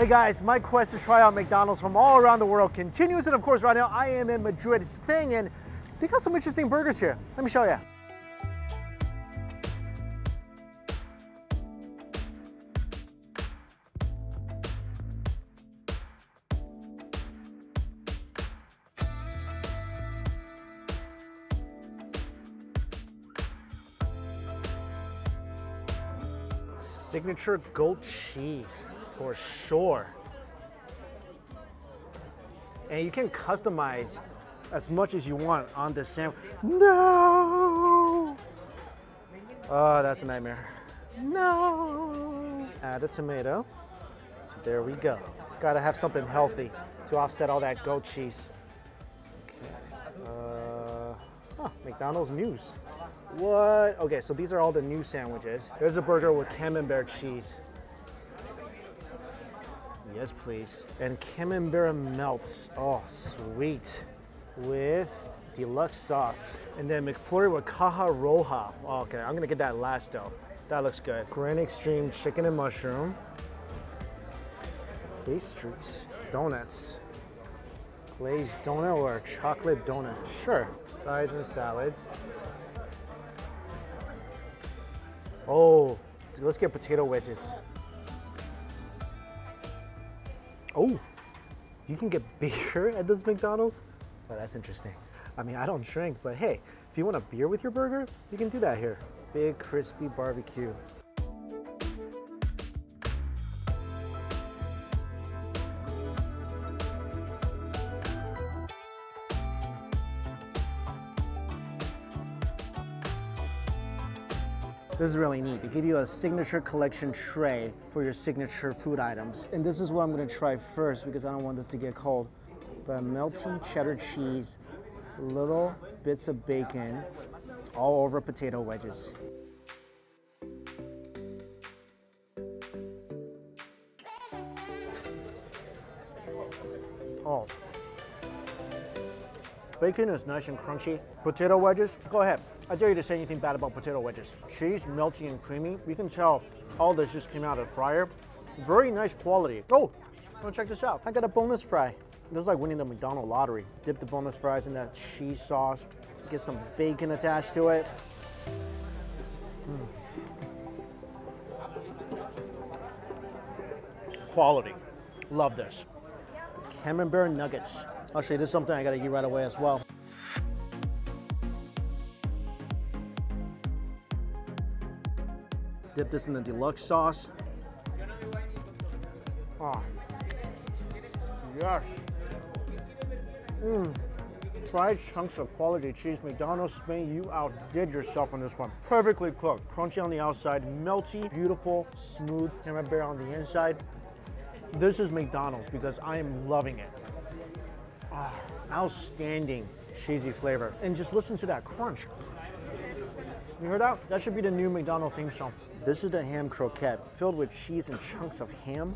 Hey guys, my quest to try out McDonald's from all around the world continues. And of course, right now I am in Madrid, Spain, and they got some interesting burgers here. Let me show you. Signature goat cheese for sure. And you can customize as much as you want on this sandwich. No! Oh, that's a nightmare. No! Add a tomato. There we go. Gotta have something healthy to offset all that goat cheese. Okay. Uh, huh, McDonald's news. What? Okay, so these are all the new sandwiches. There's a burger with camembert cheese. Yes, please. And camembert melts. Oh, sweet. With deluxe sauce. And then McFlurry with caja roja. Oh, okay, I'm gonna get that last though. That looks good. Grand Extreme chicken and mushroom. Pastries, donuts. Glazed donut or chocolate donut? Sure. Sides and salads. Oh, let's get potato wedges. Oh, you can get beer at this McDonald's? Oh, that's interesting. I mean, I don't drink, but hey, if you want a beer with your burger, you can do that here. Big crispy barbecue. This is really neat. They give you a signature collection tray for your signature food items. And this is what I'm gonna try first because I don't want this to get cold. But melty cheddar cheese, little bits of bacon, all over potato wedges. Bacon is nice and crunchy. Potato wedges, go ahead. I dare you to say anything bad about potato wedges. Cheese, melty and creamy. You can tell all this just came out of the fryer. Very nice quality. Oh, to check this out. I got a bonus fry. This is like winning the McDonald lottery. Dip the bonus fries in that cheese sauce. Get some bacon attached to it. Mm. Quality. Love this. Camembert nuggets. Actually, this is something I gotta eat right away as well. Dip this in the deluxe sauce. Oh. Yes. Mmm. Fried chunks of quality cheese. McDonald's Spain, you outdid yourself on this one. Perfectly cooked. Crunchy on the outside, melty, beautiful, smooth camembert on the inside. This is McDonald's because I am loving it. Oh, outstanding cheesy flavor. And just listen to that crunch. You heard that? That should be the new McDonald's theme song. This is the ham croquette, filled with cheese and chunks of ham.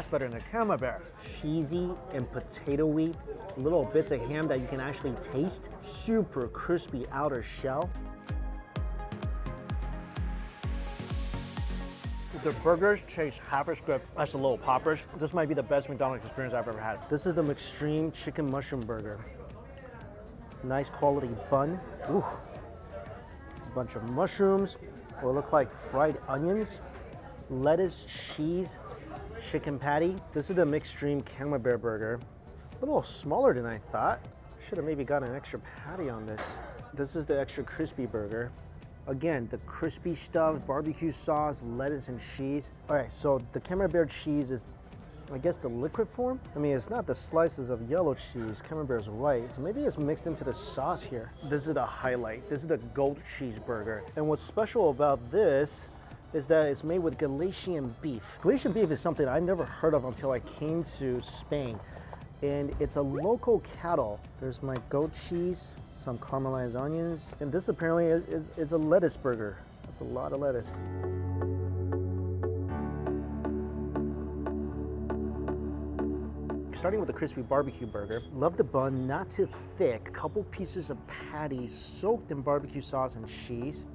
That's better than a camembert. Cheesy and potatoey, little bits of ham that you can actually taste. Super crispy outer shell. The burgers taste half as good as the little poppers. This might be the best McDonald's experience I've ever had. This is the McExtreme Chicken Mushroom Burger. Nice quality bun. Ooh. A bunch of mushrooms. What look like fried onions. Lettuce, cheese, chicken patty. This is the McExtreme Camembert burger. A little smaller than I thought. Should have maybe got an extra patty on this. This is the extra crispy burger. Again, the crispy stuff, barbecue sauce, lettuce, and cheese. All right, so the Camembert cheese is, I guess, the liquid form. I mean, it's not the slices of yellow cheese. Camembert is white, so maybe it's mixed into the sauce here. This is the highlight. This is the goat cheeseburger. And what's special about this is that it's made with Galician beef. Galician beef is something I never heard of until I came to Spain. And it's a local cattle. There's my goat cheese, some caramelized onions, and this apparently is, is, is a lettuce burger. That's a lot of lettuce. starting with the crispy barbecue burger. Love the bun, not too thick. Couple pieces of patty soaked in barbecue sauce and cheese.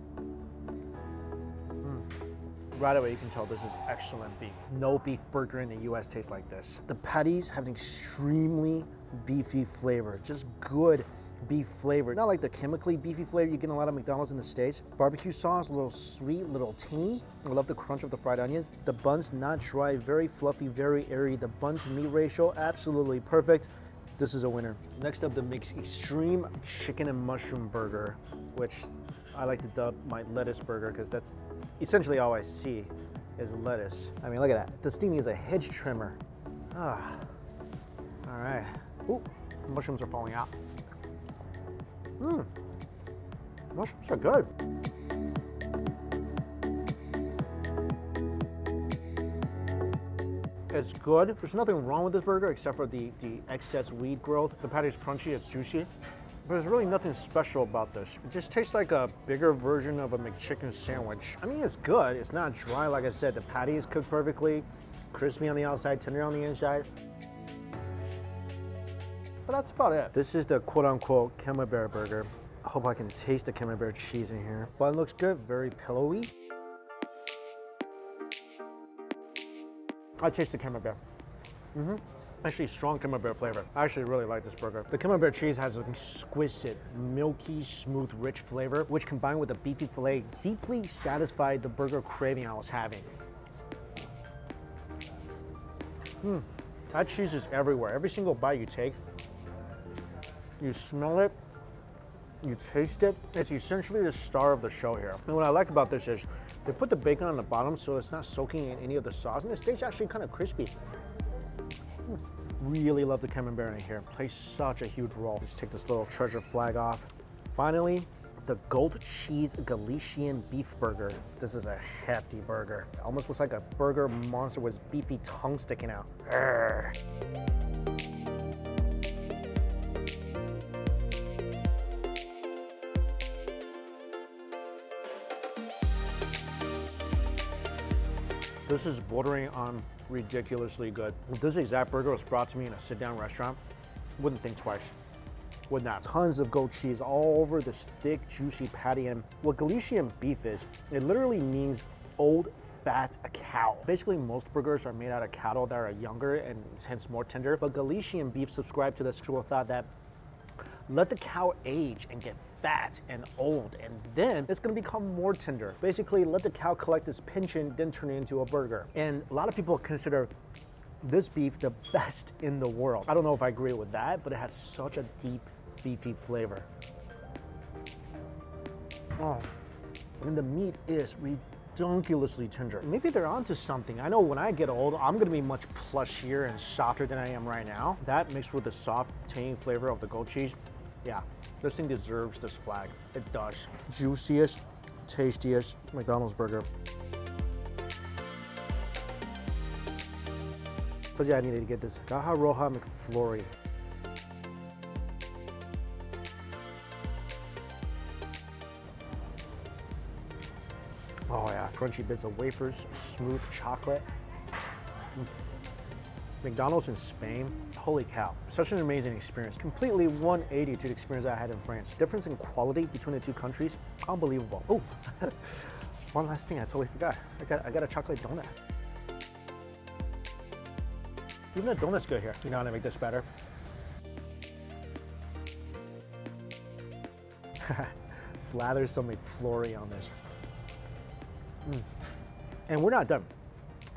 Right away, you can tell this is excellent beef. No beef burger in the US tastes like this. The patties have an extremely beefy flavor, just good beef flavor. Not like the chemically beefy flavor you get in a lot of McDonald's in the States. Barbecue sauce, a little sweet, little tangy. I love the crunch of the fried onions. The bun's not dry, very fluffy, very airy. The bun to meat ratio, absolutely perfect. This is a winner. Next up, the McExtreme Chicken and Mushroom Burger, which I like to dub my lettuce burger because that's essentially all I see is lettuce. I mean, look at that. This thing is a hedge trimmer. Ah, all right. Ooh, mushrooms are falling out. Mmm, mushrooms are good. It's good. There's nothing wrong with this burger except for the, the excess weed growth. The patty's crunchy, it's juicy. But there's really nothing special about this. It just tastes like a bigger version of a McChicken sandwich. I mean, it's good. It's not dry, like I said. The patty is cooked perfectly, crispy on the outside, tender on the inside. But that's about it. This is the quote-unquote Camembert burger. I hope I can taste the Camembert cheese in here. Bun looks good, very pillowy. I taste the Camembert. Mm-hmm. Actually, strong Camembert flavor. I actually really like this burger. The Camembert cheese has an exquisite, milky, smooth, rich flavor, which combined with the beefy filet, deeply satisfied the burger craving I was having. Hmm, that cheese is everywhere. Every single bite you take, you smell it, you taste it. It's essentially the star of the show here. And what I like about this is they put the bacon on the bottom so it's not soaking in any of the sauce, and the steak's actually kind of crispy. Mm. Really love the camembert in here. Plays such a huge role. Just take this little treasure flag off. Finally, the gold cheese Galician beef burger. This is a hefty burger. It almost looks like a burger monster with beefy tongue sticking out. Urgh. This is bordering on ridiculously good. If this exact burger was brought to me in a sit-down restaurant, wouldn't think twice. Would not. Tons of goat cheese all over this thick, juicy patty. And what Galician beef is, it literally means old fat cow. Basically, most burgers are made out of cattle that are younger and hence more tender. But Galician beef subscribe to the school of thought that let the cow age and get fat and old, and then it's gonna become more tender. Basically, let the cow collect its pension, then turn it into a burger. And a lot of people consider this beef the best in the world. I don't know if I agree with that, but it has such a deep, beefy flavor. Oh, and the meat is redonkulously tender. Maybe they're onto something. I know when I get old, I'm gonna be much plushier and softer than I am right now. That mixed with the soft, tangy flavor of the goat cheese, yeah, this thing deserves this flag. It does. Juiciest, tastiest McDonald's burger. Told you I needed to get this Caja Roja McFlurry. Oh yeah, crunchy bits of wafers, smooth chocolate. Mm. McDonald's in Spain, holy cow, such an amazing experience. Completely 180 to the experience I had in France. Difference in quality between the two countries, unbelievable. Oh, one last thing I totally forgot. I got, I got a chocolate donut. Even the donut's good here. You know how to make this better? Slather some McFlurry on this. Mm. And we're not done.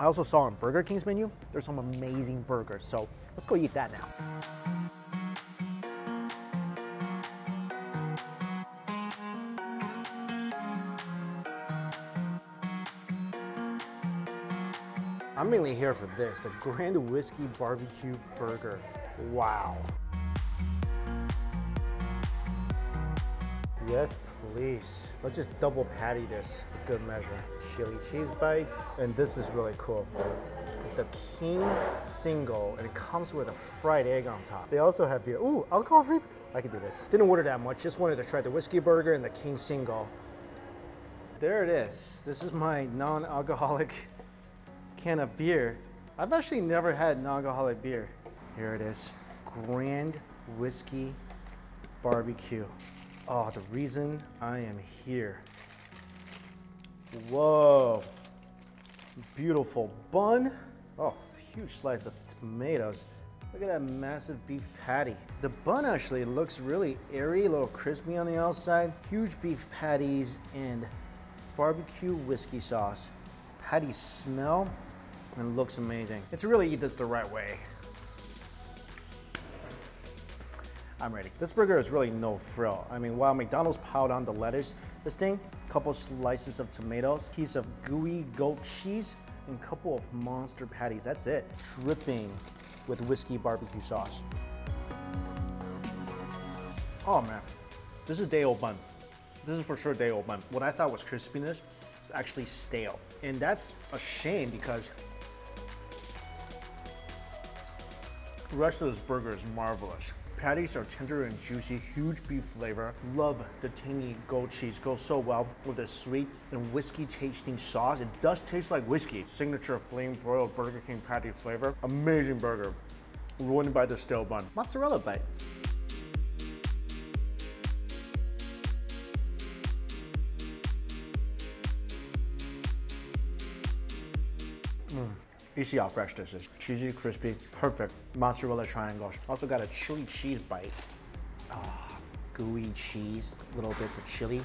I also saw on Burger King's menu, there's some amazing burgers. So let's go eat that now. I'm mainly here for this, the Grand Whiskey Barbecue Burger. Wow. Yes, please. Let's just double patty this for good measure. Chili cheese bites. And this is really cool. The King Single, and it comes with a fried egg on top. They also have beer. Ooh, alcohol free? I can do this. Didn't order that much, just wanted to try the whiskey burger and the King Single. There it is. This is my non-alcoholic can of beer. I've actually never had non-alcoholic beer. Here it is. Grand Whiskey Barbecue. Oh, the reason I am here. Whoa. Beautiful bun. Oh, huge slice of tomatoes. Look at that massive beef patty. The bun actually looks really airy, a little crispy on the outside. Huge beef patties and barbecue whiskey sauce. Patties smell and looks amazing. It's really eat this the right way. I'm ready. This burger is really no frill. I mean, while McDonald's piled on the lettuce, this thing, couple slices of tomatoes, piece of gooey goat cheese, and couple of monster patties. That's it. Dripping with whiskey barbecue sauce. Oh man, this is day old bun. This is for sure day old bun. What I thought was crispiness is actually stale. And that's a shame because the rest of this burger is marvelous. Patties are tender and juicy, huge beef flavor. Love the tangy goat cheese, goes so well with the sweet and whiskey tasting sauce. It does taste like whiskey. Signature flame broiled Burger King patty flavor. Amazing burger, ruined by the stale bun. Mozzarella bite. You see how fresh this is. Cheesy, crispy, perfect. Mozzarella triangles. Also got a chili cheese bite. Ah, oh, gooey cheese, little bits of chili.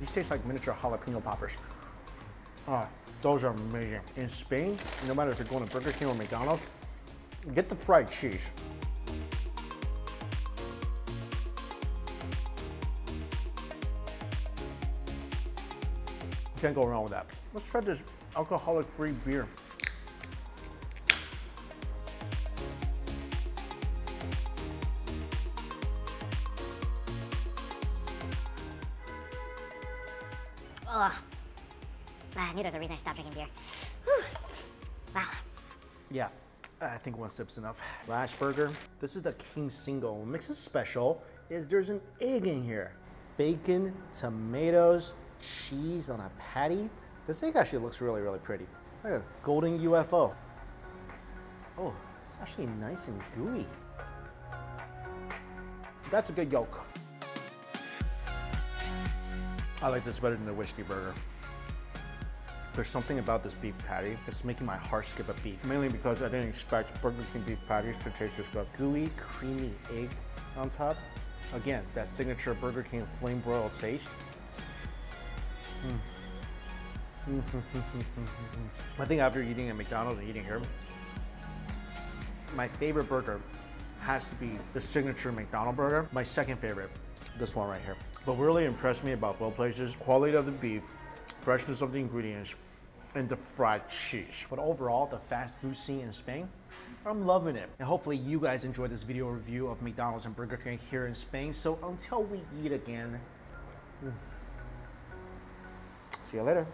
These taste like miniature jalapeno poppers. Ah, those are amazing. In Spain, no matter if you're going to Burger King or McDonald's, get the fried cheese. Can't go wrong with that. Let's try this alcoholic-free beer. Ugh. I knew there was a reason I stopped drinking beer. Whew. Wow. Yeah, I think one sip's enough. Last burger. This is the King Single. What makes it special is there's an egg in here. Bacon, tomatoes, cheese on a patty. This egg actually looks really, really pretty. Like a golden UFO. Oh, it's actually nice and gooey. That's a good yolk. I like this better than the whiskey burger. There's something about this beef patty that's making my heart skip a beat. Mainly because I didn't expect Burger King beef patties to taste this good. Gooey, creamy egg on top. Again, that signature Burger King flame broiled taste. Mm-hmm. I think after eating at McDonald's and eating here, my favorite burger has to be the signature McDonald burger. My second favorite, this one right here. What really impressed me about both places, quality of the beef, freshness of the ingredients, and the fried cheese. But overall, the fast food scene in Spain, I'm loving it. And hopefully you guys enjoyed this video review of McDonald's and Burger King here in Spain. So until we eat again, See you later.